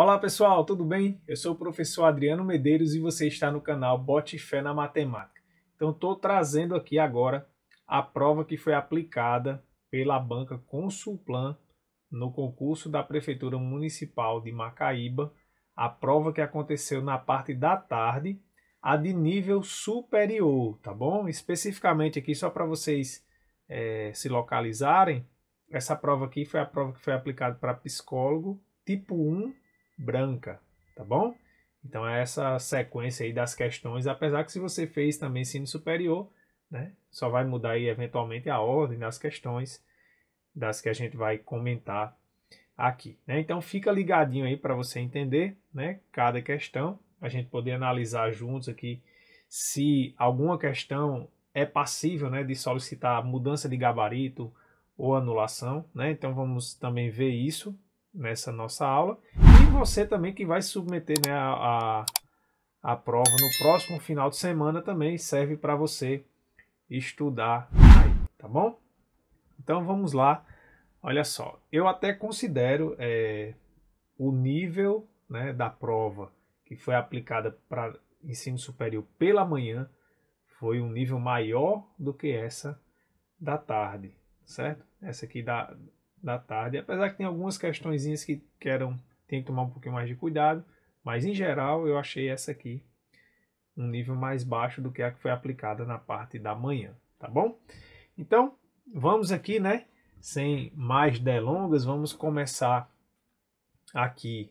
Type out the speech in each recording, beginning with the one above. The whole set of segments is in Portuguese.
Olá pessoal, tudo bem? Eu sou o professor Adriano Medeiros e você está no canal Bote Fé na Matemática. Então estou trazendo aqui agora a prova que foi aplicada pela banca Consulplan no concurso da Prefeitura Municipal de Macaíba, a prova que aconteceu na parte da tarde, a de nível superior, tá bom? Especificamente aqui, só para vocês é, se localizarem, essa prova aqui foi a prova que foi aplicada para psicólogo tipo 1 branca, tá bom? Então é essa sequência aí das questões, apesar que se você fez também ensino superior, né, só vai mudar aí eventualmente a ordem das questões das que a gente vai comentar aqui, né? Então fica ligadinho aí para você entender, né, cada questão, a gente poder analisar juntos aqui se alguma questão é passível, né, de solicitar mudança de gabarito ou anulação, né? Então vamos também ver isso nessa nossa aula. Você também que vai submeter né, a, a, a prova no próximo final de semana também serve para você estudar aí, tá bom? Então vamos lá. Olha só, eu até considero é, o nível né, da prova que foi aplicada para ensino superior pela manhã foi um nível maior do que essa da tarde, certo? Essa aqui da, da tarde, apesar que tem algumas questões que queiram, tem que tomar um pouquinho mais de cuidado, mas em geral eu achei essa aqui um nível mais baixo do que a que foi aplicada na parte da manhã, tá bom? Então, vamos aqui, né, sem mais delongas, vamos começar aqui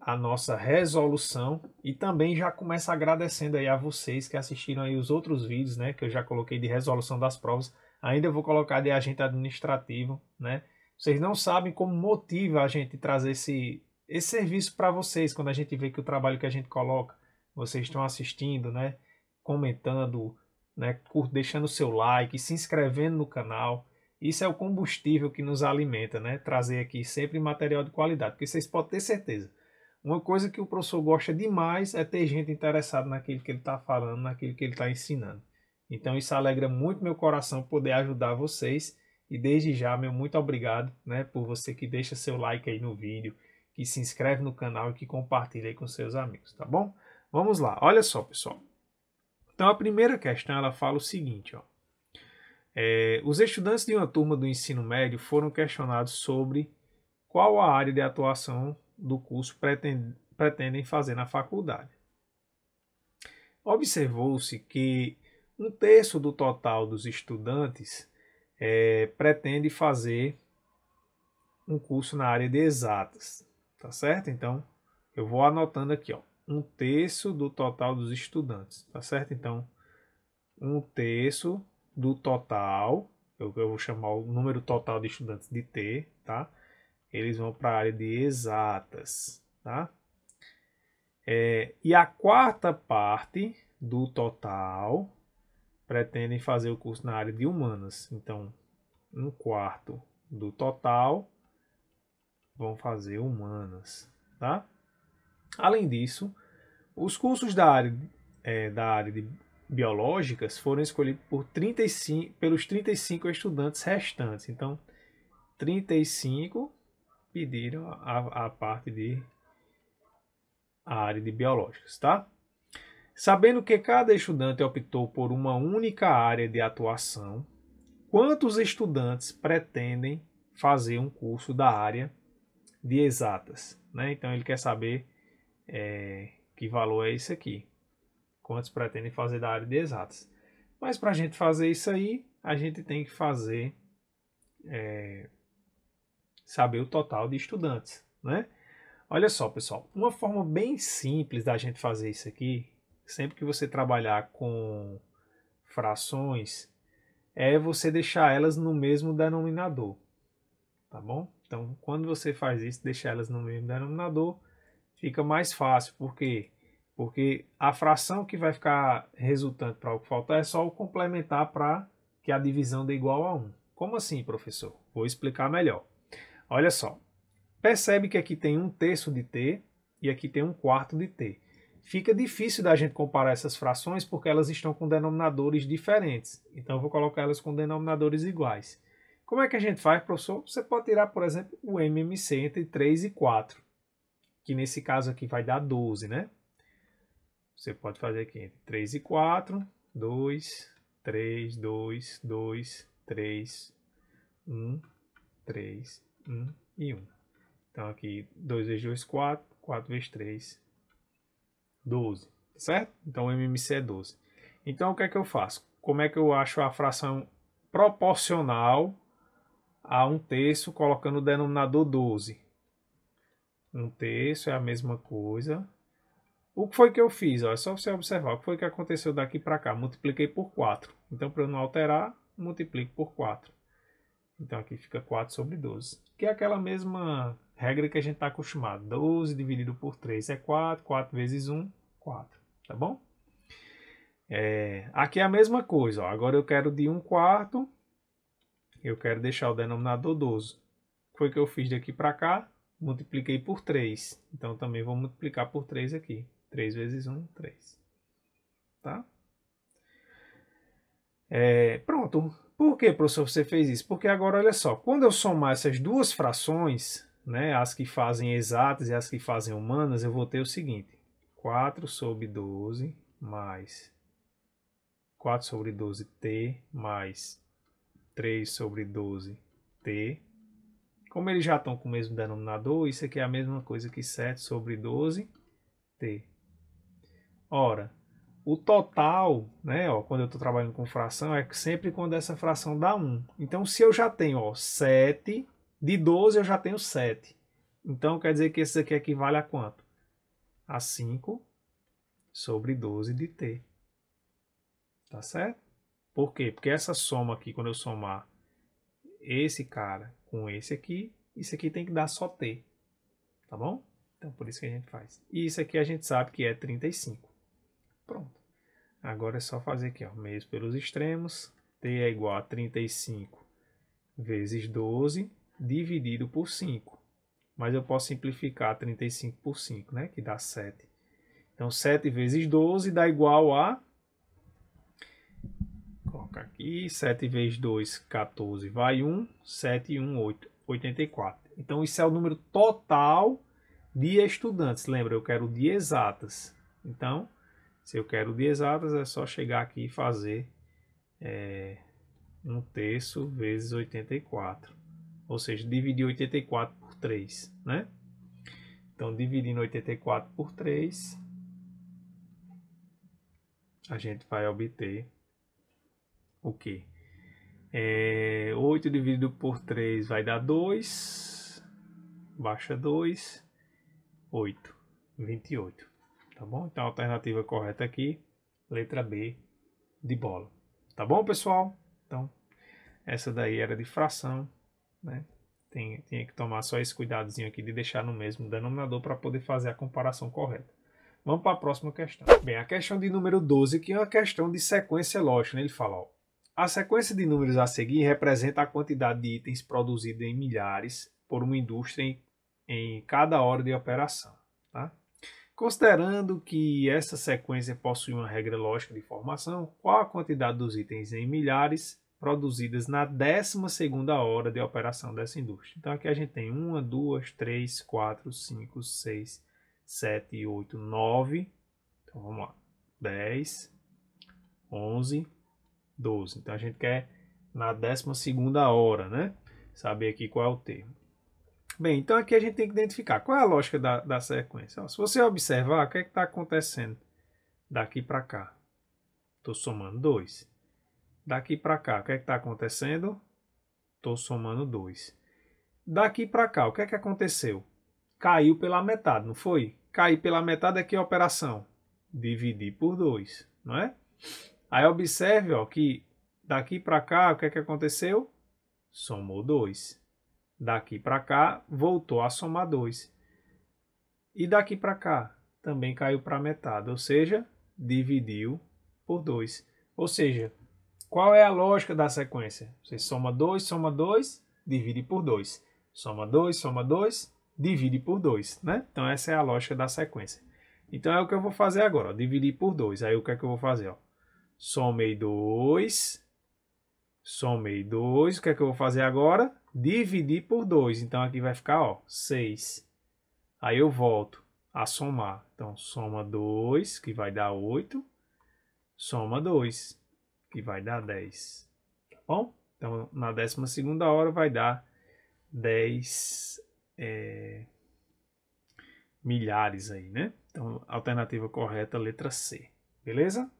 a nossa resolução e também já começa agradecendo aí a vocês que assistiram aí os outros vídeos, né, que eu já coloquei de resolução das provas. Ainda vou colocar de agente administrativo, né? Vocês não sabem como motiva a gente trazer esse, esse serviço para vocês quando a gente vê que o trabalho que a gente coloca, vocês estão assistindo, né? Comentando, né? Deixando seu like, se inscrevendo no canal. Isso é o combustível que nos alimenta, né? Trazer aqui sempre material de qualidade, porque vocês podem ter certeza. Uma coisa que o professor gosta demais é ter gente interessada naquilo que ele está falando, naquilo que ele está ensinando. Então isso alegra muito meu coração poder ajudar vocês e desde já, meu muito obrigado, né, por você que deixa seu like aí no vídeo, que se inscreve no canal e que compartilha com seus amigos, tá bom? Vamos lá, olha só, pessoal. Então, a primeira questão, ela fala o seguinte, ó. É, os estudantes de uma turma do ensino médio foram questionados sobre qual a área de atuação do curso pretendem, pretendem fazer na faculdade. Observou-se que um terço do total dos estudantes é, pretende fazer um curso na área de exatas, tá certo? Então, eu vou anotando aqui, ó, um terço do total dos estudantes, tá certo? Então, um terço do total, eu, eu vou chamar o número total de estudantes de T, tá? Eles vão para a área de exatas, tá? É, e a quarta parte do total pretendem fazer o curso na área de humanas. Então, um quarto do total vão fazer humanas, tá? Além disso, os cursos da área, é, da área de biológicas foram escolhidos por 35, pelos 35 estudantes restantes. Então, 35 pediram a, a parte de a área de biológicas, tá? Sabendo que cada estudante optou por uma única área de atuação, quantos estudantes pretendem fazer um curso da área de exatas? Né? Então ele quer saber é, que valor é esse aqui. Quantos pretendem fazer da área de exatas? Mas para a gente fazer isso aí, a gente tem que fazer é, saber o total de estudantes, né? Olha só, pessoal, uma forma bem simples da gente fazer isso aqui sempre que você trabalhar com frações, é você deixar elas no mesmo denominador, tá bom? Então, quando você faz isso, deixar elas no mesmo denominador, fica mais fácil, por quê? Porque a fração que vai ficar resultante para o que faltar é só o complementar para que a divisão dê igual a 1. Como assim, professor? Vou explicar melhor. Olha só, percebe que aqui tem um terço de t e aqui tem um quarto de t fica difícil da gente comparar essas frações porque elas estão com denominadores diferentes. Então eu vou colocar elas com denominadores iguais. Como é que a gente faz, professor? Você pode tirar, por exemplo, o MMC entre 3 e 4. que nesse caso aqui vai dar 12, né? Você pode fazer aqui entre 3 e 4, 2, 3, 2, 2, 3, 1, 3, 1 e 1. Então aqui 2 vezes 2, 4, 4 vezes 3, 12, certo? Então o MMC é 12. Então o que é que eu faço? Como é que eu acho a fração proporcional a um terço colocando o denominador 12? Um terço é a mesma coisa. O que foi que eu fiz? Ó, é só você observar. O que foi que aconteceu daqui para cá? Multipliquei por 4. Então, para eu não alterar, multiplico por 4. Então, aqui fica 4 sobre 12. Que é aquela mesma regra que a gente está acostumado. 12 dividido por 3 é 4. 4 vezes 1, 4. Tá bom? É, aqui é a mesma coisa. Ó. Agora eu quero de 1 quarto. Eu quero deixar o denominador 12. O que foi que eu fiz daqui para cá? multipliquei por 3. Então também vou multiplicar por 3 aqui. 3 vezes 1, 3. Tá? É, pronto. Por que, professor, você fez isso? Porque agora, olha só, quando eu somar essas duas frações, né, as que fazem exatas e as que fazem humanas, eu vou ter o seguinte. 4 sobre 12 mais 4 sobre 12t mais 3 sobre 12t como eles já estão com o mesmo denominador, isso aqui é a mesma coisa que 7 sobre 12t. Ora, o total, né, ó, quando eu estou trabalhando com fração, é sempre quando essa fração dá 1. Então, se eu já tenho ó, 7, de 12 eu já tenho 7. Então, quer dizer que esse aqui equivale a quanto? A 5 sobre 12 de t. Tá certo? Por quê? Porque essa soma aqui, quando eu somar esse cara com esse aqui, isso aqui tem que dar só T, tá bom? Então, por isso que a gente faz. E isso aqui a gente sabe que é 35. Pronto. Agora é só fazer aqui, ó, meios pelos extremos. T é igual a 35 vezes 12 dividido por 5. Mas eu posso simplificar 35 por 5, né? Que dá 7. Então, 7 vezes 12 dá igual a colocar aqui, 7 vezes 2, 14, vai 1, 7 e 1, 8, 84. Então, isso é o número total de estudantes. Lembra, eu quero de exatas. Então, se eu quero de exatas, é só chegar aqui e fazer é, um terço vezes 84. Ou seja, dividir 84 por 3, né? Então, dividindo 84 por 3, a gente vai obter o quê? É, 8 dividido por 3 vai dar 2. Baixa 2. 8. 28. Tá bom? Então a alternativa correta aqui, letra B de bola. Tá bom, pessoal? Então, essa daí era de fração, né? Tem, tinha que tomar só esse cuidadozinho aqui de deixar no mesmo denominador para poder fazer a comparação correta. Vamos para a próxima questão. Bem, a questão de número 12, que é uma questão de sequência lógica. Né? Ele fala, ó, a sequência de números a seguir representa a quantidade de itens produzidos em milhares por uma indústria em, em cada hora de operação. Tá? Considerando que essa sequência possui uma regra lógica de formação, qual a quantidade dos itens em milhares produzidas na 12 hora de operação dessa indústria? Então aqui a gente tem 1, 2, 3, 4, 5, 6, 7, 8, 9. Então vamos lá. 10, 11, 12. Então a gente quer na 12 hora, né? Saber aqui qual é o termo. Bem, então aqui a gente tem que identificar qual é a lógica da, da sequência. Ó, se você observar, o que é está acontecendo daqui para cá? Estou somando 2. Daqui para cá, o que é está acontecendo? Estou somando 2. Daqui para cá, o que é que aconteceu? Caiu pela metade, não foi? Cair pela metade é a operação. Dividir por 2, não é? Aí observe ó, que daqui para cá, o que, é que aconteceu? Somou 2. Daqui para cá, voltou a somar 2. E daqui para cá, também caiu para metade, ou seja, dividiu por 2. Ou seja, qual é a lógica da sequência? Você soma 2, soma 2, divide por 2. Soma 2, soma 2, divide por 2. Né? Então, essa é a lógica da sequência. Então, é o que eu vou fazer agora. Ó, dividir por 2. Aí, o que é que eu vou fazer? Ó? Somei 2, somei 2, o que é que eu vou fazer agora? Dividir por 2, então aqui vai ficar, ó, 6. Aí eu volto a somar. Então, soma 2, que vai dar 8. Soma 2, que vai dar 10. Tá bom? Então, na 12 hora vai dar 10 é, milhares aí, né? Então, alternativa correta, letra C. Beleza?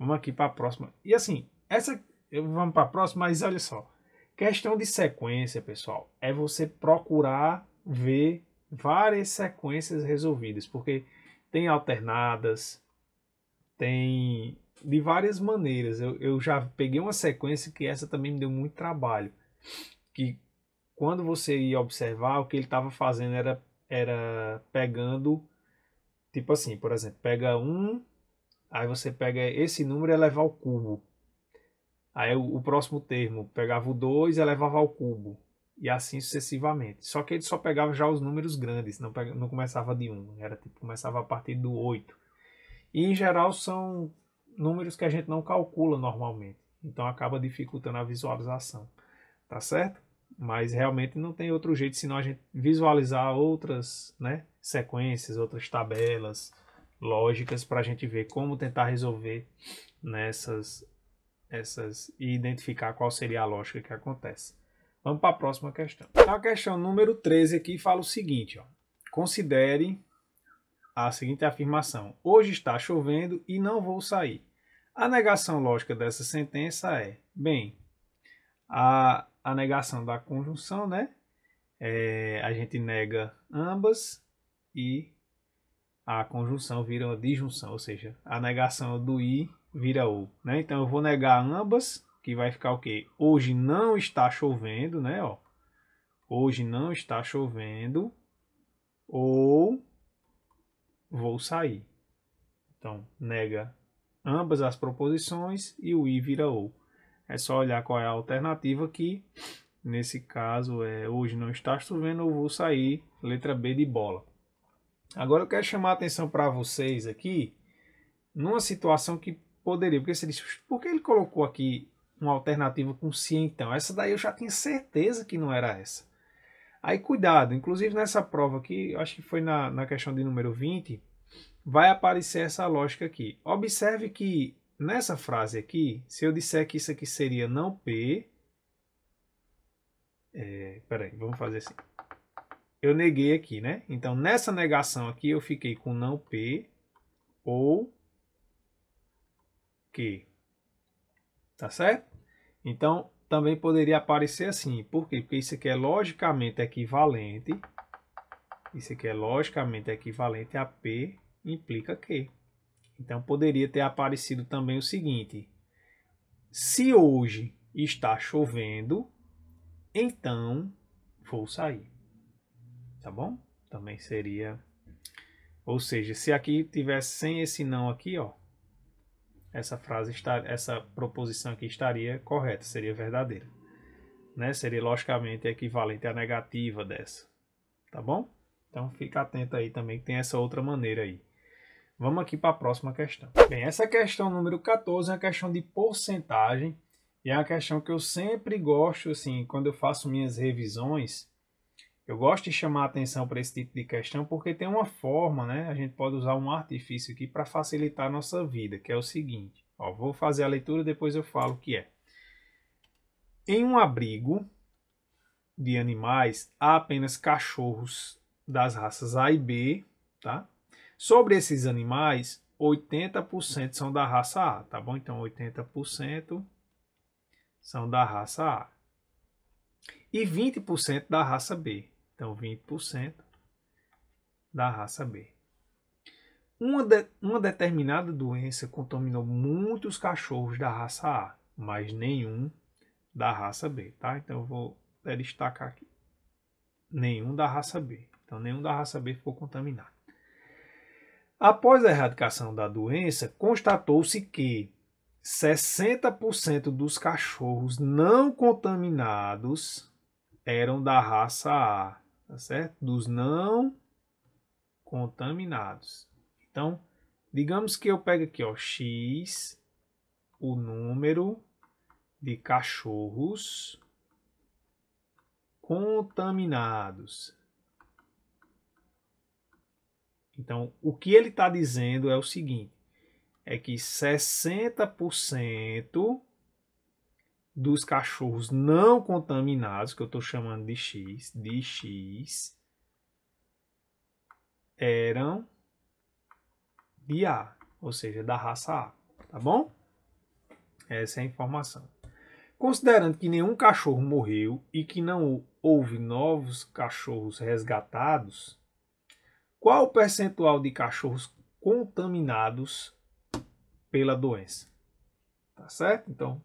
Vamos aqui para a próxima. E assim, essa vamos para a próxima, mas olha só. Questão de sequência, pessoal, é você procurar ver várias sequências resolvidas, porque tem alternadas, tem de várias maneiras. Eu, eu já peguei uma sequência que essa também me deu muito trabalho. Que quando você ia observar, o que ele estava fazendo era, era pegando, tipo assim, por exemplo, pega um, aí você pega esse número e eleva ao cubo. Aí o, o próximo termo pegava o 2 e elevava ao cubo. E assim sucessivamente. Só que ele só pegava já os números grandes, não, não começava de 1. Um, era tipo, começava a partir do 8. E em geral são números que a gente não calcula normalmente. Então acaba dificultando a visualização. Tá certo? Mas realmente não tem outro jeito senão a gente visualizar outras né, sequências, outras tabelas lógicas para a gente ver como tentar resolver nessas essas e identificar qual seria a lógica que acontece. Vamos para a próxima questão. A questão número 13 aqui fala o seguinte: ó, considere a seguinte afirmação: Hoje está chovendo e não vou sair. A negação lógica dessa sentença é: bem, a, a negação da conjunção, né? É, a gente nega ambas e a conjunção vira uma disjunção, ou seja, a negação do i vira o, né? Então eu vou negar ambas, que vai ficar o quê? Hoje não está chovendo, né, ó. Hoje não está chovendo ou vou sair. Então, nega ambas as proposições e o i vira ou. É só olhar qual é a alternativa que nesse caso é hoje não está chovendo ou vou sair, letra B de bola. Agora eu quero chamar a atenção para vocês aqui numa situação que poderia, porque você disse, por que ele colocou aqui uma alternativa com se então? Essa daí eu já tinha certeza que não era essa. Aí cuidado, inclusive nessa prova aqui, acho que foi na, na questão de número 20, vai aparecer essa lógica aqui. Observe que nessa frase aqui, se eu disser que isso aqui seria não P, é, peraí, vamos fazer assim. Eu neguei aqui, né? Então, nessa negação aqui, eu fiquei com não P ou que. Tá certo? Então, também poderia aparecer assim. Por quê? Porque isso aqui é logicamente equivalente. Isso aqui é logicamente equivalente a P implica que. Então, poderia ter aparecido também o seguinte. Se hoje está chovendo, então vou sair. Tá bom? Também seria... Ou seja, se aqui tivesse sem esse não aqui, ó, essa frase está, essa proposição aqui estaria correta, seria verdadeira. Né? Seria logicamente equivalente à negativa dessa. Tá bom? Então fica atento aí também que tem essa outra maneira aí. Vamos aqui para a próxima questão. Bem, essa questão número 14 é uma questão de porcentagem e é uma questão que eu sempre gosto, assim, quando eu faço minhas revisões, eu gosto de chamar a atenção para esse tipo de questão porque tem uma forma, né? A gente pode usar um artifício aqui para facilitar a nossa vida, que é o seguinte. Ó, vou fazer a leitura depois eu falo o que é. Em um abrigo de animais há apenas cachorros das raças A e B, tá? Sobre esses animais, 80% são da raça A, tá bom? Então 80% são da raça A. E 20% da raça B. Então, 20% da raça B. Uma, de, uma determinada doença contaminou muitos cachorros da raça A, mas nenhum da raça B, tá? Então, eu vou destacar aqui. Nenhum da raça B. Então, nenhum da raça B ficou contaminado. Após a erradicação da doença, constatou-se que 60% dos cachorros não contaminados eram da raça A tá certo? Dos não contaminados. Então, digamos que eu pego aqui, ó, x, o número de cachorros contaminados. Então, o que ele está dizendo é o seguinte: é que 60% dos cachorros não contaminados, que eu estou chamando de X, de X, eram de A, ou seja, da raça A, tá bom? Essa é a informação. Considerando que nenhum cachorro morreu e que não houve novos cachorros resgatados, qual o percentual de cachorros contaminados pela doença? Tá certo? Então,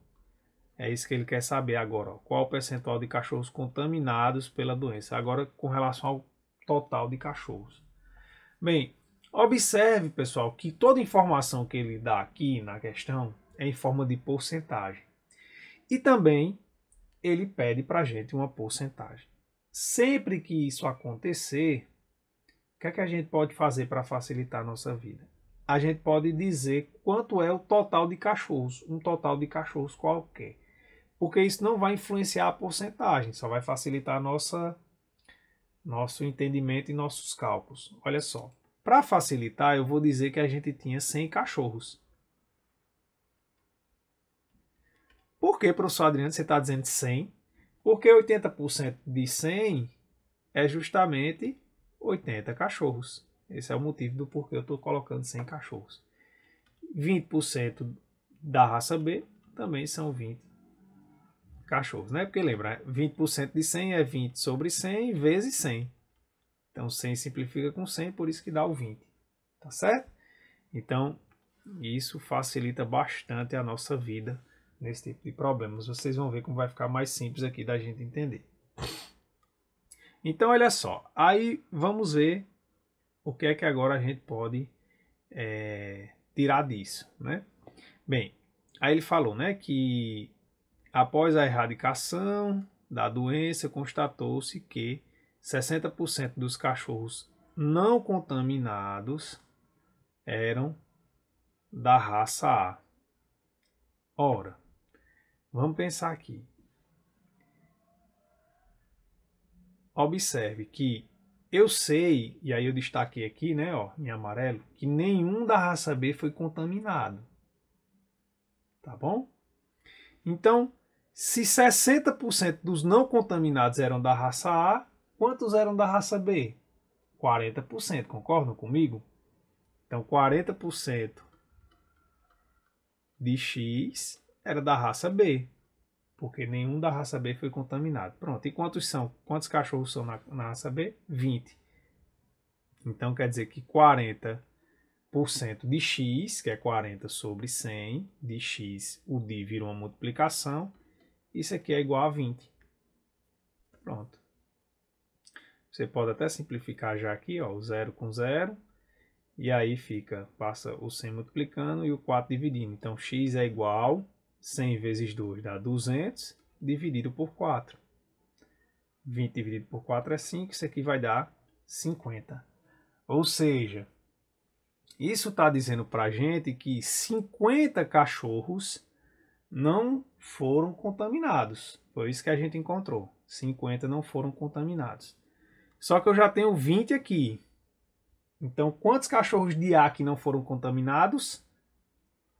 é isso que ele quer saber agora. Ó. Qual o percentual de cachorros contaminados pela doença? Agora, com relação ao total de cachorros. Bem, observe, pessoal, que toda informação que ele dá aqui na questão é em forma de porcentagem. E também ele pede para a gente uma porcentagem. Sempre que isso acontecer, o que é que a gente pode fazer para facilitar a nossa vida? A gente pode dizer quanto é o total de cachorros, um total de cachorros qualquer. Porque isso não vai influenciar a porcentagem, só vai facilitar nossa, nosso entendimento e nossos cálculos. Olha só, para facilitar, eu vou dizer que a gente tinha 100 cachorros. Por que, professor Adriano, você está dizendo 100? Porque 80% de 100 é justamente 80 cachorros. Esse é o motivo do porquê eu estou colocando 100 cachorros. 20% da raça B também são 20 cachorros, né? Porque lembra, 20% de 100 é 20 sobre 100 vezes 100. Então 100 simplifica com 100, por isso que dá o 20. Tá certo? Então, isso facilita bastante a nossa vida nesse tipo de problemas. Vocês vão ver como vai ficar mais simples aqui da gente entender. Então, olha só. Aí vamos ver o que é que agora a gente pode é, tirar disso, né? Bem, aí ele falou, né, que após a erradicação da doença, constatou-se que 60% dos cachorros não contaminados eram da raça A. Ora, Vamos pensar aqui. Observe que eu sei, e aí eu destaquei aqui, né, ó, em amarelo, que nenhum da raça B foi contaminado. Tá bom? Então, se 60% dos não contaminados eram da raça A, quantos eram da raça B? 40%, concordam comigo? Então, 40% de X era da raça B, porque nenhum da raça B foi contaminado. Pronto, e quantos são? Quantos cachorros são na, na raça B? 20. Então quer dizer que 40% de x, que é 40 sobre 100, de x, o d vira uma multiplicação, isso aqui é igual a 20. Pronto. Você pode até simplificar já aqui, ó, o 0 com 0, e aí fica, passa o 100 multiplicando e o 4 dividindo. Então, x é igual 100 vezes 2 dá 200, dividido por 4. 20 dividido por 4 é 5, isso aqui vai dar 50. Ou seja, isso está dizendo para a gente que 50 cachorros não foram contaminados. Foi isso que a gente encontrou. 50 não foram contaminados. Só que eu já tenho 20 aqui. Então, quantos cachorros de A que não foram contaminados?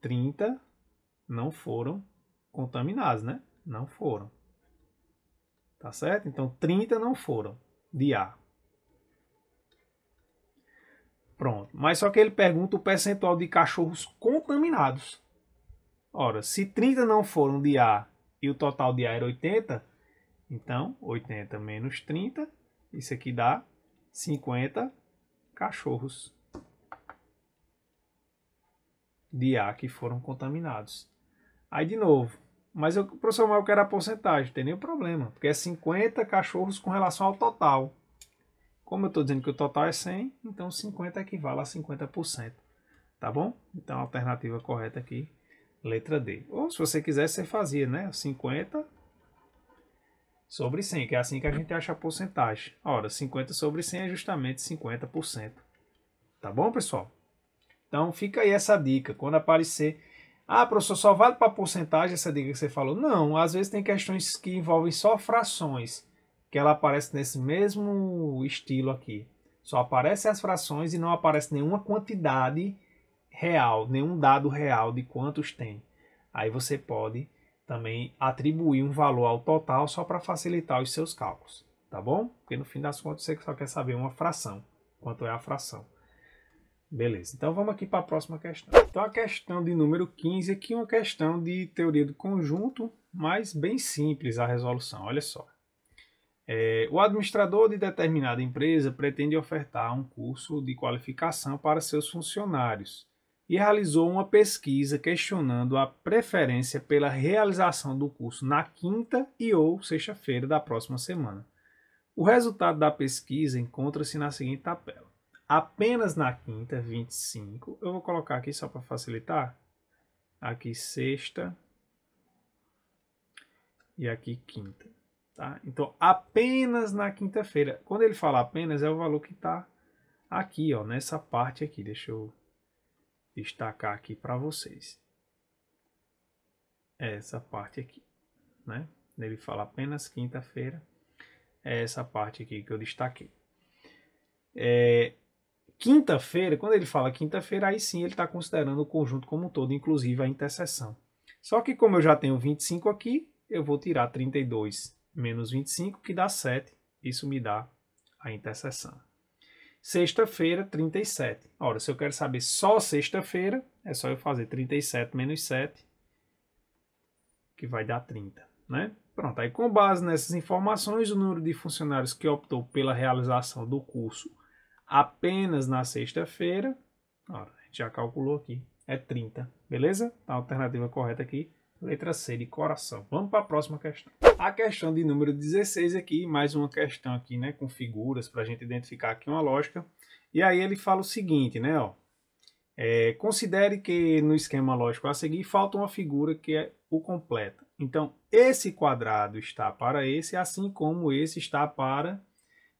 30 não foram contaminados, né? Não foram. Tá certo? Então 30 não foram de A. Pronto. Mas só que ele pergunta o percentual de cachorros contaminados. Ora, se 30 não foram de A e o total de A era 80, então 80 menos 30, isso aqui dá 50 cachorros de A que foram contaminados. Aí de novo. Mas o professor Maio quer a porcentagem, não tem nenhum problema, porque é 50 cachorros com relação ao total. Como eu estou dizendo que o total é 100, então 50 equivale a 50%. Tá bom? Então a alternativa correta aqui, letra D. Ou se você quiser, você fazia, né? 50 sobre 100, que é assim que a gente acha a porcentagem. Ora, 50 sobre 100 é justamente 50%. Tá bom, pessoal? Então fica aí essa dica. Quando aparecer ah, professor, só vale para porcentagem essa dica que você falou? Não, às vezes tem questões que envolvem só frações, que ela aparece nesse mesmo estilo aqui. Só aparecem as frações e não aparece nenhuma quantidade real, nenhum dado real de quantos tem. Aí você pode também atribuir um valor ao total só para facilitar os seus cálculos, tá bom? Porque no fim das contas você só quer saber uma fração, quanto é a fração. Beleza, então vamos aqui para a próxima questão. Então a questão de número 15 aqui é uma questão de teoria do conjunto, mas bem simples a resolução, olha só. É, o administrador de determinada empresa pretende ofertar um curso de qualificação para seus funcionários e realizou uma pesquisa questionando a preferência pela realização do curso na quinta e ou sexta-feira da próxima semana. O resultado da pesquisa encontra-se na seguinte tabela. Apenas na quinta, 25, eu vou colocar aqui só para facilitar, aqui sexta e aqui quinta. Tá? Então, apenas na quinta-feira. Quando ele fala apenas, é o valor que está aqui, ó, nessa parte aqui. Deixa eu destacar aqui para vocês. É essa parte aqui, né? Ele fala apenas quinta-feira. É essa parte aqui que eu destaquei. É, quinta-feira, quando ele fala quinta-feira, aí sim ele está considerando o conjunto como um todo, inclusive a interseção. Só que como eu já tenho 25 aqui, eu vou tirar 32 menos 25, que dá 7. Isso me dá a interseção. Sexta-feira, 37. Ora, se eu quero saber só sexta-feira, é só eu fazer 37 menos 7, que vai dar 30, né? Pronto, aí com base nessas informações, o número de funcionários que optou pela realização do curso apenas na sexta-feira, a gente já calculou aqui, é 30, beleza? A alternativa correta aqui, letra C de coração. Vamos para a próxima questão. A questão de número 16 aqui, mais uma questão aqui, né, com figuras para a gente identificar aqui uma lógica. E aí ele fala o seguinte, né, ó, é, considere que no esquema lógico a seguir falta uma figura que é o completa. Então, esse quadrado está para esse, assim como esse está para...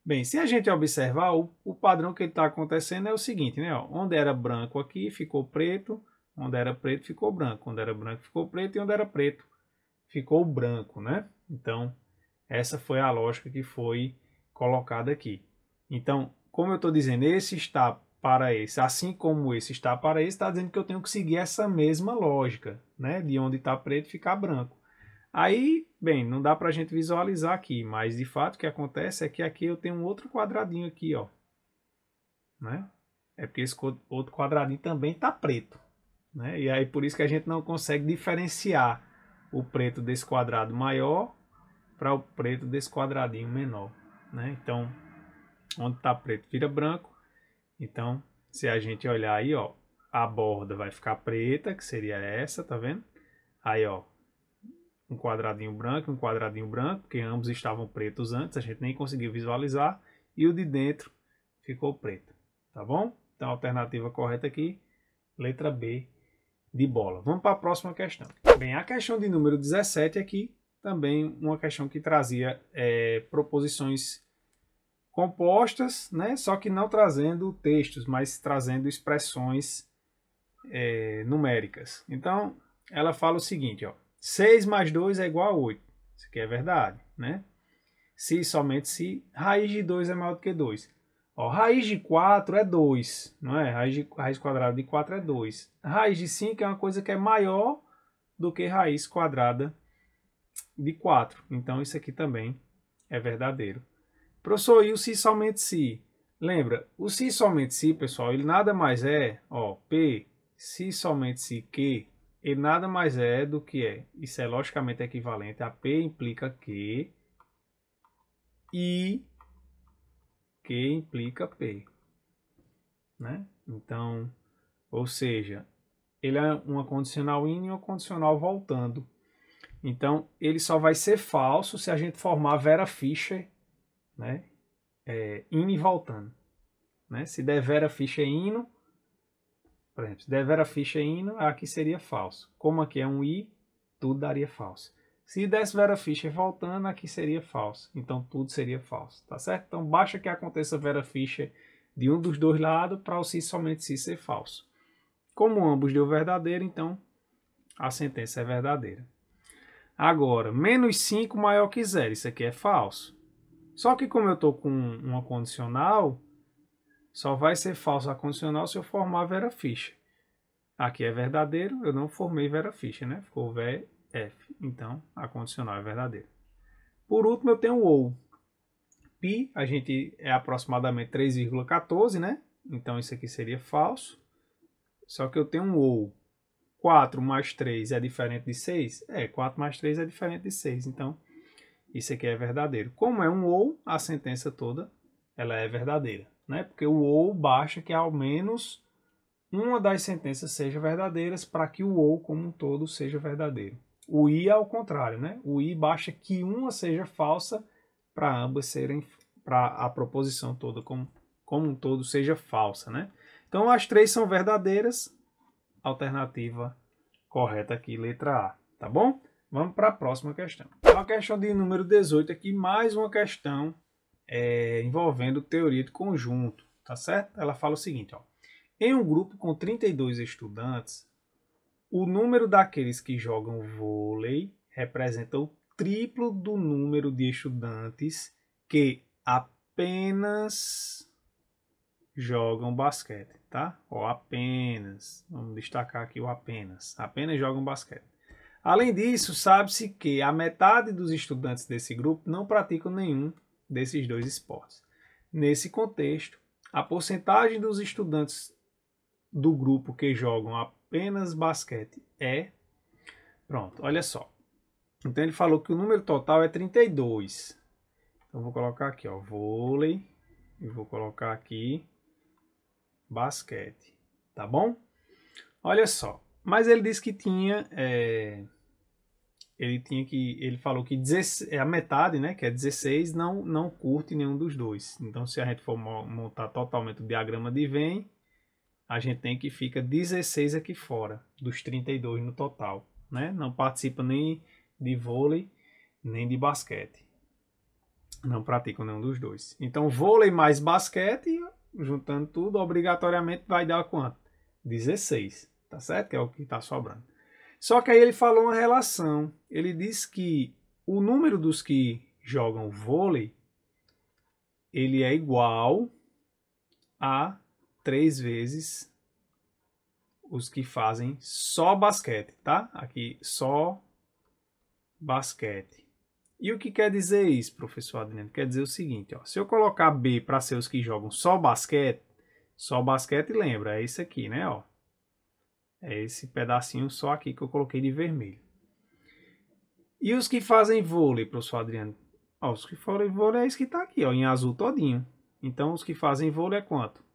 Bem, se a gente observar, o, o padrão que está acontecendo é o seguinte, né? Ó, onde era branco aqui, ficou preto. Onde era preto, ficou branco. Onde era branco, ficou preto. E onde era preto, ficou branco, né? Então, essa foi a lógica que foi colocada aqui. Então, como eu estou dizendo, esse está para esse, assim como esse está para esse, está dizendo que eu tenho que seguir essa mesma lógica, né? De onde está preto ficar branco. Aí, bem, não dá para a gente visualizar aqui, mas de fato o que acontece é que aqui eu tenho um outro quadradinho aqui, ó. Né? É porque esse outro quadradinho também está preto. Né? E aí por isso que a gente não consegue diferenciar o preto desse quadrado maior para o preto desse quadradinho menor. Né? Então, onde está preto vira branco. Então, se a gente olhar aí, ó, a borda vai ficar preta, que seria essa, tá vendo? Aí, ó, um quadradinho branco, um quadradinho branco, porque ambos estavam pretos antes, a gente nem conseguiu visualizar, e o de dentro ficou preto, tá bom? Então, a alternativa correta aqui, letra B de bola. Vamos para a próxima questão. Bem, a questão de número 17 aqui, também uma questão que trazia é, proposições compostas, né? só que não trazendo textos, mas trazendo expressões é, numéricas. Então, ela fala o seguinte, ó, 6 mais 2 é igual a 8. Isso aqui é verdade, né? Se somente se raiz de 2 é maior do que 2. Ó, raiz de 4 é 2, não é? Raiz, de, raiz quadrada de 4 é 2. Raiz de 5 é uma coisa que é maior do que raiz quadrada de 4. Então, isso aqui também é verdadeiro. Professor, e o se somente se? Lembra, o se somente se, pessoal, ele nada mais é, ó, P, se somente se que ele nada mais é do que é. Isso é logicamente equivalente a P implica que e que implica P. Né? Então, ou seja, ele é uma condicional indo e uma condicional voltando. Então, ele só vai ser falso se a gente formar Vera Fischer, né? É, indo e voltando. Né? Se der Vera Fischer indo, por exemplo, se der Vera Fischer indo, aqui seria falso. Como aqui é um i, tudo daria falso. Se desse Vera Fischer voltando, aqui seria falso. Então tudo seria falso, tá certo? Então basta que aconteça Vera Fischer de um dos dois lados para o si somente si ser falso. Como ambos deu verdadeiro, então a sentença é verdadeira. Agora, menos 5 maior que zero, isso aqui é falso. Só que como eu estou com uma condicional, só vai ser falso a condicional se eu formar Vera Fischer. Aqui é verdadeiro, eu não formei Vera Fischer, né? Ficou VF, então a condicional é verdadeira. Por último, eu tenho o OU. Pi, a gente é aproximadamente 3,14, né? Então isso aqui seria falso. Só que eu tenho um OU. 4 mais 3 é diferente de 6? É, 4 mais 3 é diferente de 6. Então, isso aqui é verdadeiro. Como é um OU, a sentença toda ela é verdadeira. Né? Porque o OU basta que ao menos uma das sentenças seja verdadeiras para que o OU como um todo seja verdadeiro. O I é ao contrário. Né? O I basta que uma seja falsa para ambas serem, para a proposição toda como, como um todo seja falsa. Né? Então as três são verdadeiras, alternativa correta aqui, letra A, tá bom? Vamos para a próxima questão. A questão de número 18 aqui, mais uma questão é, envolvendo teoria de conjunto, tá certo? Ela fala o seguinte, ó. Em um grupo com 32 estudantes, o número daqueles que jogam vôlei representa o triplo do número de estudantes que apenas jogam basquete, tá? Ou apenas, vamos destacar aqui o apenas, apenas jogam basquete. Além disso, sabe-se que a metade dos estudantes desse grupo não praticam nenhum desses dois esportes. Nesse contexto, a porcentagem dos estudantes do grupo que jogam apenas basquete é. Pronto, olha só. Então ele falou que o número total é 32. Então vou colocar aqui, ó, vôlei. E vou colocar aqui basquete, tá bom? Olha só, mas ele disse que tinha, é, ele tinha que, ele falou que 16, é a metade, né, que é 16, não, não curte nenhum dos dois. Então, se a gente for montar totalmente o diagrama de Venn, a gente tem que fica 16 aqui fora, dos 32 no total, né? Não participa nem de vôlei, nem de basquete. Não praticam nenhum dos dois. Então, vôlei mais basquete juntando tudo, obrigatoriamente vai dar quanto? 16, tá certo? Que é o que está sobrando. Só que aí ele falou uma relação. Ele diz que o número dos que jogam vôlei ele é igual a três vezes os que fazem só basquete, tá? Aqui só basquete. E o que quer dizer isso, professor Adriano? Quer dizer o seguinte, ó, se eu colocar B para ser os que jogam só basquete, só basquete lembra, é isso aqui, né? Ó. É esse pedacinho só aqui que eu coloquei de vermelho. E os que fazem vôlei, professor Adriano? Ó, os que fazem vôlei é isso que está aqui, ó, em azul todinho. Então, os que fazem vôlei é quanto?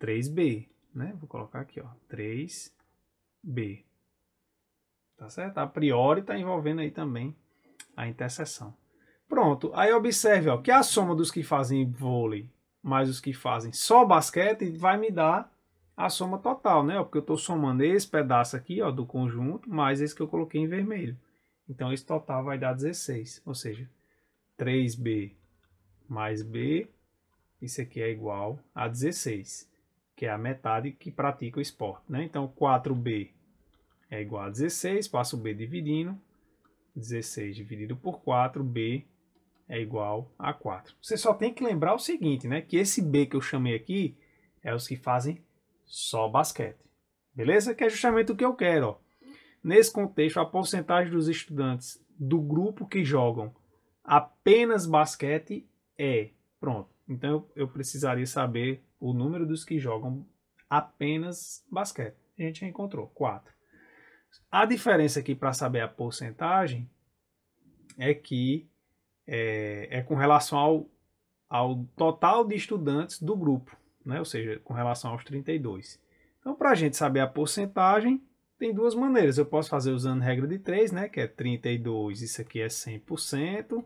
3B, né? Vou colocar aqui, ó, 3B. Tá certo? A priori está envolvendo aí também a interseção. Pronto, aí observe ó, que a soma dos que fazem vôlei mais os que fazem só basquete vai me dar a soma total, né? Porque eu estou somando esse pedaço aqui ó, do conjunto mais esse que eu coloquei em vermelho. Então esse total vai dar 16, ou seja, 3B mais B, isso aqui é igual a 16, que é a metade que pratica o esporte. Né? Então 4B é igual a 16, passo B dividindo, 16 dividido por 4, B é igual a 4. Você só tem que lembrar o seguinte, né? Que esse B que eu chamei aqui é os que fazem só basquete. Beleza? Que é justamente o que eu quero. Ó. Nesse contexto, a porcentagem dos estudantes do grupo que jogam apenas basquete é. Pronto. Então eu precisaria saber o número dos que jogam apenas basquete. A gente encontrou 4. A diferença aqui para saber a porcentagem é que é, é com relação ao, ao total de estudantes do grupo, né? ou seja, com relação aos 32. Então, para a gente saber a porcentagem, tem duas maneiras. Eu posso fazer usando regra de 3, né? que é 32, isso aqui é 100%.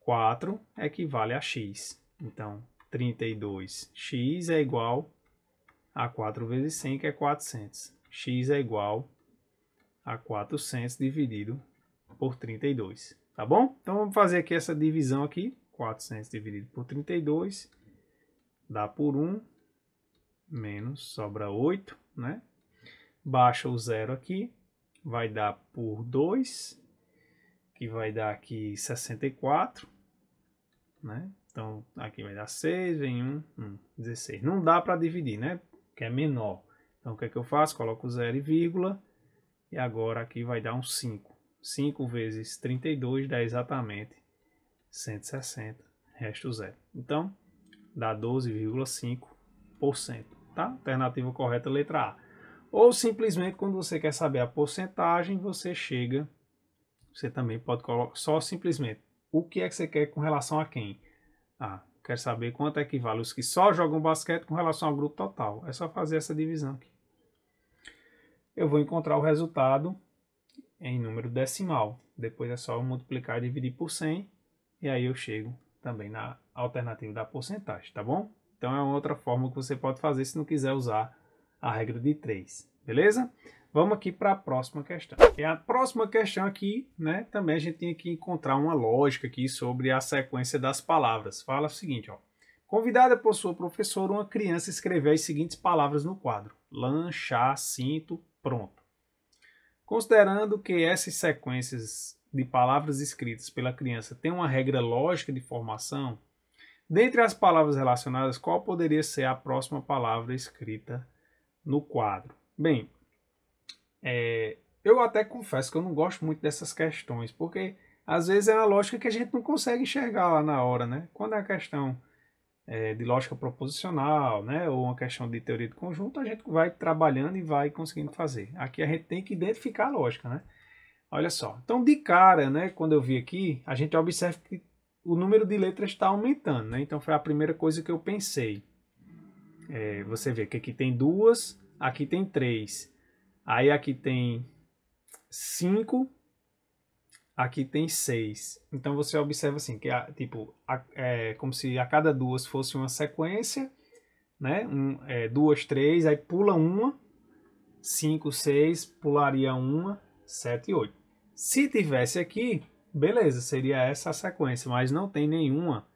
4 equivale a x. Então, 32x é igual a 4 vezes 100, que é 400 x é igual a 400 dividido por 32, tá bom? Então vamos fazer aqui essa divisão aqui, 400 dividido por 32, dá por 1, menos, sobra 8, né? Baixa o zero aqui, vai dar por 2, que vai dar aqui 64, né? Então, aqui vai dar 6, vem 1, 1, 16. Não dá para dividir, né? Que é menor. Então, o que é que eu faço? Coloco 0 e vírgula. E agora aqui vai dar um 5. 5 vezes 32 dá exatamente 160. Resto 0. Então, dá 12,5%. Tá? Alternativa correta, letra A. Ou simplesmente, quando você quer saber a porcentagem, você chega, você também pode colocar só simplesmente o que é que você quer com relação a quem. Ah, quer saber quanto equivale os que só jogam basquete com relação ao grupo total. É só fazer essa divisão aqui. Eu vou encontrar o resultado em número decimal. Depois é só multiplicar e dividir por 100. E aí eu chego também na alternativa da porcentagem, tá bom? Então é uma outra forma que você pode fazer se não quiser usar a regra de 3, beleza? Vamos aqui para a próxima questão. E a próxima questão aqui, né, também a gente tem que encontrar uma lógica aqui sobre a sequência das palavras. Fala o seguinte, ó. Convidada por sua professora, uma criança escreveu as seguintes palavras no quadro: lanchar, cinto, pronto. Considerando que essas sequências de palavras escritas pela criança têm uma regra lógica de formação, dentre as palavras relacionadas, qual poderia ser a próxima palavra escrita no quadro? Bem, é, eu até confesso que eu não gosto muito dessas questões, porque às vezes é uma lógica que a gente não consegue enxergar lá na hora, né? Quando é a questão é, de lógica proposicional, né, ou uma questão de teoria de conjunto, a gente vai trabalhando e vai conseguindo fazer. Aqui a gente tem que identificar a lógica, né? Olha só. Então, de cara, né, quando eu vi aqui, a gente observa que o número de letras está aumentando, né? Então, foi a primeira coisa que eu pensei. É, você vê que aqui tem duas, aqui tem três. Aí aqui tem 5, aqui tem 6. Então você observa assim, que tipo, é como se a cada duas fosse uma sequência, né? Um, é, duas, três, aí pula uma, 5, 6, pularia uma, 7 e 8. Se tivesse aqui, beleza, seria essa a sequência, mas não tem nenhuma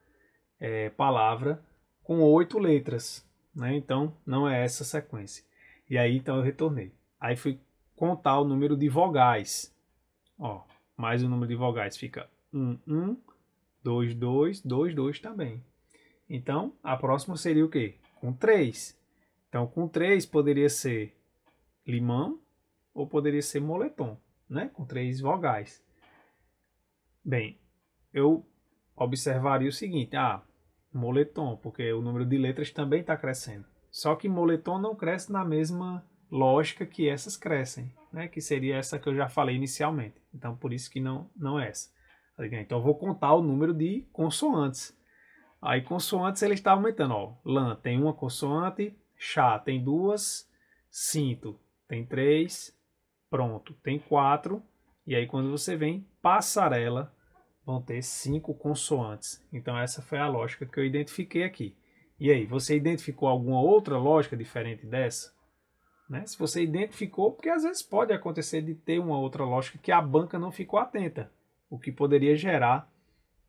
é, palavra com oito letras, né? Então não é essa sequência. E aí então eu retornei. Aí fui contar o número de vogais. Ó, mais o número de vogais fica 1, 1, 2, 2, 2, 2 também. Então, a próxima seria o quê? Com 3. Então, com 3 poderia ser limão ou poderia ser moletom, né? Com três vogais. Bem, eu observaria o seguinte, ah, moletom, porque o número de letras também está crescendo. Só que moletom não cresce na mesma lógica que essas crescem, né? que seria essa que eu já falei inicialmente. Então, por isso que não, não é essa. Então, eu vou contar o número de consoantes. Aí, consoantes, ele está aumentando. Ó. Lã tem uma consoante, chá tem duas, cinto tem três, pronto, tem quatro. E aí, quando você vem, passarela, vão ter cinco consoantes. Então, essa foi a lógica que eu identifiquei aqui. E aí, você identificou alguma outra lógica diferente dessa? Né? Se você identificou, porque às vezes pode acontecer de ter uma outra lógica que a banca não ficou atenta, o que poderia gerar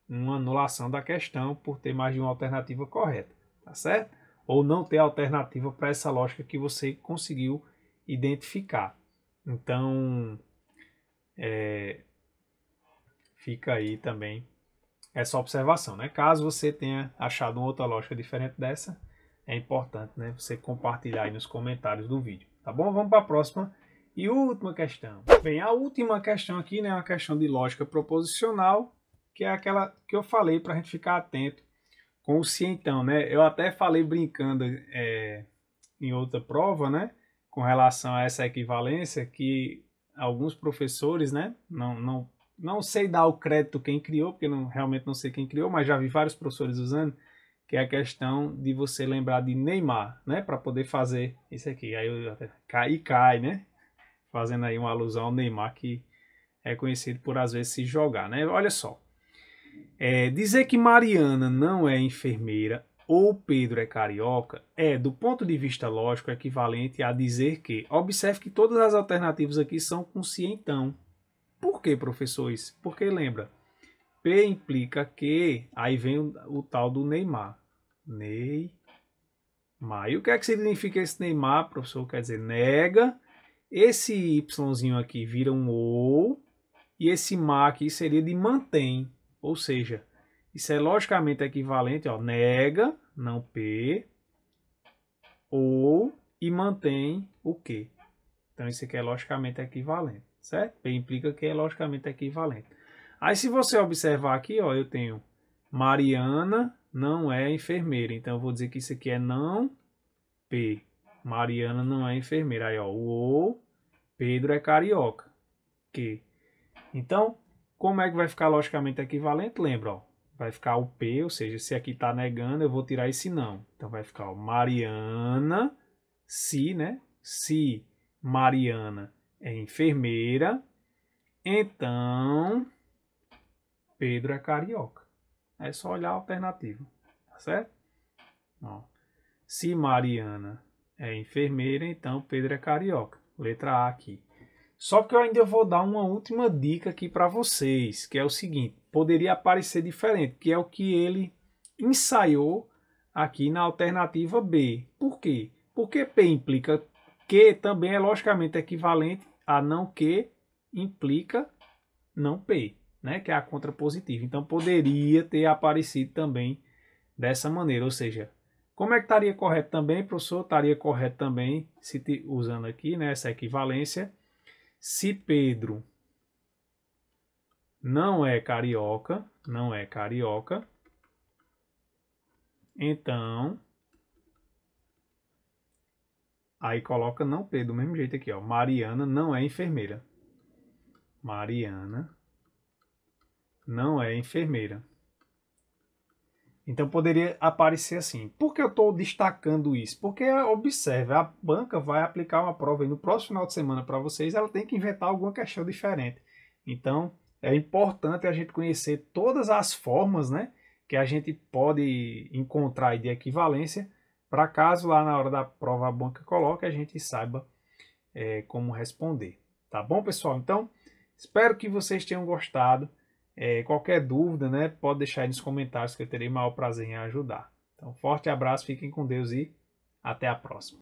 uma anulação da questão por ter mais de uma alternativa correta, tá certo? Ou não ter alternativa para essa lógica que você conseguiu identificar. Então, é, fica aí também essa observação, né? Caso você tenha achado uma outra lógica diferente dessa, é importante, né? Você compartilhar aí nos comentários do vídeo. Tá bom? Vamos para a próxima e última questão. Bem, a última questão aqui né, é uma questão de lógica proposicional, que é aquela que eu falei para a gente ficar atento com o se então, né? Eu até falei brincando é, em outra prova, né? Com relação a essa equivalência, que alguns professores, né? Não, não, não sei dar o crédito quem criou, porque não, realmente não sei quem criou, mas já vi vários professores usando que é a questão de você lembrar de Neymar, né, para poder fazer isso aqui. Aí eu até cai e cai, né? Fazendo aí uma alusão ao Neymar que é conhecido por às vezes se jogar, né? Olha só. É, dizer que Mariana não é enfermeira ou Pedro é carioca é, do ponto de vista lógico, equivalente a dizer que observe que todas as alternativas aqui são com si então. Por que, professores? Porque lembra, P implica que, aí vem o, o tal do Neymar. Neymar. E o que é que significa esse Neymar, professor? Quer dizer, nega. Esse Yzinho aqui vira um ou. E esse mar aqui seria de mantém. Ou seja, Isso é logicamente equivalente, ó, nega, não P, ou e mantém o Q. Então isso aqui é logicamente equivalente, certo? P implica que é logicamente equivalente. Aí se você observar aqui, ó, eu tenho Mariana não é enfermeira. Então eu vou dizer que isso aqui é não P. Mariana não é enfermeira. Aí, ó, o Pedro é carioca. Que. Então, como é que vai ficar logicamente equivalente? Lembra, ó, vai ficar o P, ou seja, se aqui está negando, eu vou tirar esse não. Então vai ficar ó, Mariana, se, né? Se Mariana é enfermeira, então Pedro é carioca. É só olhar a alternativa, tá certo? Ó, se Mariana é enfermeira, então Pedro é carioca. Letra A aqui. Só que eu ainda vou dar uma última dica aqui para vocês, que é o seguinte: poderia aparecer diferente, que é o que ele ensaiou aqui na alternativa B. Por quê? Porque P implica que também é logicamente equivalente a não que implica não P, né? que é a contrapositiva. Então poderia ter aparecido também dessa maneira, ou seja, como é que estaria correto também, professor? Estaria correto também, se usando aqui né, essa equivalência, se Pedro não é carioca, não é carioca, então aí coloca não Pedro do mesmo jeito aqui, ó. Mariana não é enfermeira. Mariana não é enfermeira. Então poderia aparecer assim. Por que eu estou destacando isso? Porque observe, a banca vai aplicar uma prova no próximo final de semana para vocês, ela tem que inventar alguma questão diferente. Então é importante a gente conhecer todas as formas né, que a gente pode encontrar de equivalência, para caso lá na hora da prova a banca coloque, a gente saiba é, como responder. Tá bom, pessoal? Então, espero que vocês tenham gostado. É, qualquer dúvida, né, pode deixar aí nos comentários que eu terei maior prazer em ajudar. Então, forte abraço, fiquem com Deus e até a próxima.